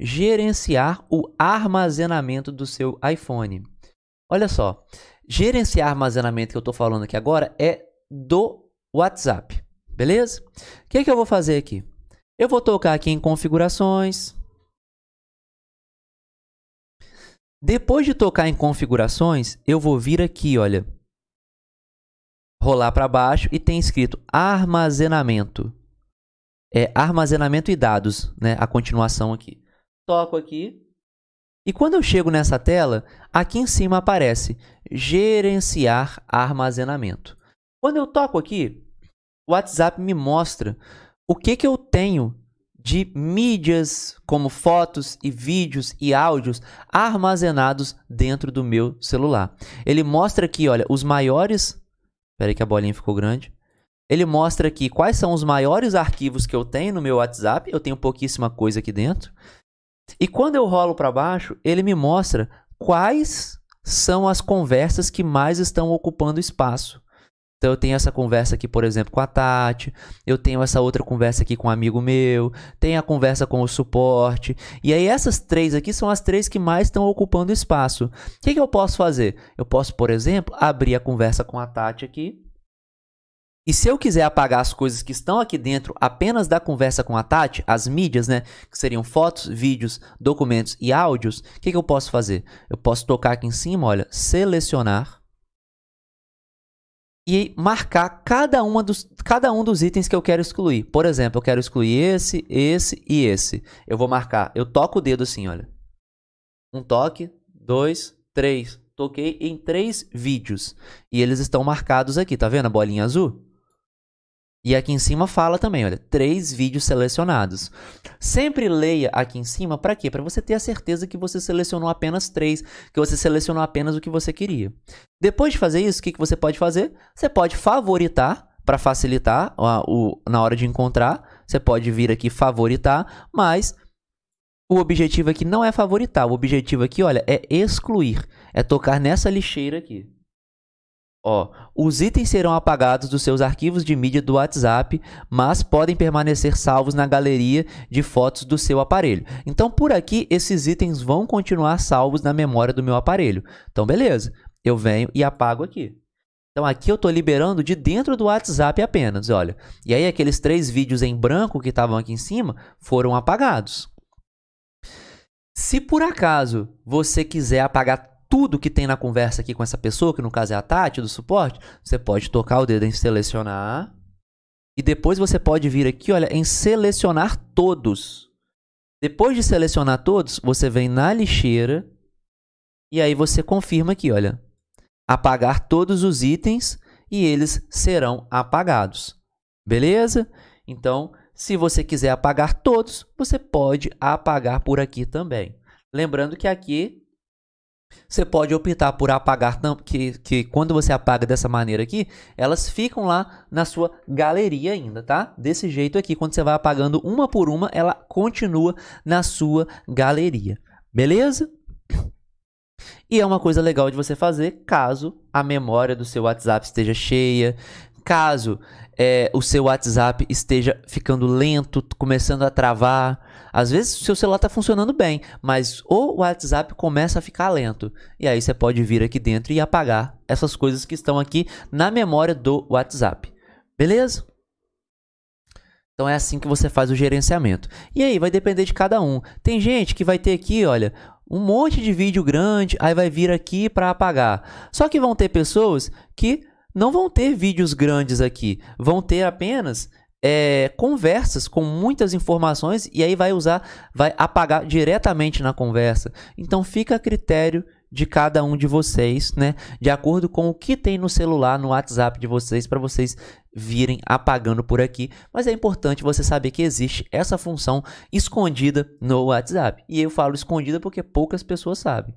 gerenciar o armazenamento do seu iPhone. Olha só, gerenciar armazenamento que eu estou falando aqui agora é do WhatsApp, beleza? O que, que eu vou fazer aqui? Eu vou tocar aqui em configurações. Depois de tocar em configurações, eu vou vir aqui, olha, rolar para baixo e tem escrito armazenamento. É armazenamento e dados, né? A continuação aqui. Toco aqui. E quando eu chego nessa tela, aqui em cima aparece gerenciar armazenamento. Quando eu toco aqui, o WhatsApp me mostra o que, que eu tenho de mídias como fotos e vídeos e áudios armazenados dentro do meu celular. Ele mostra aqui, olha, os maiores. Espera que a bolinha ficou grande. Ele mostra aqui quais são os maiores arquivos que eu tenho no meu WhatsApp. Eu tenho pouquíssima coisa aqui dentro. E quando eu rolo para baixo, ele me mostra quais são as conversas que mais estão ocupando espaço. Então eu tenho essa conversa aqui, por exemplo, com a Tati, eu tenho essa outra conversa aqui com um amigo meu, tem a conversa com o suporte. E aí essas três aqui são as três que mais estão ocupando espaço. O que, que eu posso fazer? Eu posso, por exemplo, abrir a conversa com a Tati aqui. E se eu quiser apagar as coisas que estão aqui dentro apenas da conversa com a Tati, as mídias, né, que seriam fotos, vídeos, documentos e áudios, o que, que eu posso fazer? Eu posso tocar aqui em cima, olha, selecionar e marcar cada, uma dos, cada um dos itens que eu quero excluir. Por exemplo, eu quero excluir esse, esse e esse. Eu vou marcar, eu toco o dedo assim, olha. Um toque, dois, três. Toquei em três vídeos. E eles estão marcados aqui, tá vendo a bolinha azul? E aqui em cima fala também, olha, três vídeos selecionados. Sempre leia aqui em cima para quê? Para você ter a certeza que você selecionou apenas três, que você selecionou apenas o que você queria. Depois de fazer isso, o que, que você pode fazer? Você pode favoritar para facilitar o, na hora de encontrar. Você pode vir aqui favoritar, mas o objetivo aqui não é favoritar. O objetivo aqui, olha, é excluir. É tocar nessa lixeira aqui. Ó, os itens serão apagados dos seus arquivos de mídia do WhatsApp, mas podem permanecer salvos na galeria de fotos do seu aparelho. Então, por aqui, esses itens vão continuar salvos na memória do meu aparelho. Então, beleza. Eu venho e apago aqui. Então, aqui eu estou liberando de dentro do WhatsApp apenas, olha. E aí, aqueles três vídeos em branco que estavam aqui em cima foram apagados. Se por acaso você quiser apagar tudo que tem na conversa aqui com essa pessoa, que no caso é a Tati do suporte, você pode tocar o dedo em selecionar. E depois você pode vir aqui, olha, em selecionar todos. Depois de selecionar todos, você vem na lixeira e aí você confirma aqui, olha, apagar todos os itens e eles serão apagados. Beleza? Então, se você quiser apagar todos, você pode apagar por aqui também. Lembrando que aqui você pode optar por apagar, que, que quando você apaga dessa maneira aqui, elas ficam lá na sua galeria ainda, tá? Desse jeito aqui, quando você vai apagando uma por uma, ela continua na sua galeria, beleza? E é uma coisa legal de você fazer caso a memória do seu WhatsApp esteja cheia, caso é, o seu WhatsApp esteja ficando lento, começando a travar. Às vezes o seu celular está funcionando bem, mas o WhatsApp começa a ficar lento. E aí você pode vir aqui dentro e apagar essas coisas que estão aqui na memória do WhatsApp. Beleza? Então é assim que você faz o gerenciamento. E aí vai depender de cada um. Tem gente que vai ter aqui, olha, um monte de vídeo grande, aí vai vir aqui para apagar. Só que vão ter pessoas que não vão ter vídeos grandes aqui, vão ter apenas é, conversas com muitas informações e aí vai usar, vai apagar diretamente na conversa. Então fica a critério de cada um de vocês, né? De acordo com o que tem no celular, no WhatsApp de vocês, para vocês virem apagando por aqui. Mas é importante você saber que existe essa função escondida no WhatsApp. E eu falo escondida porque poucas pessoas sabem.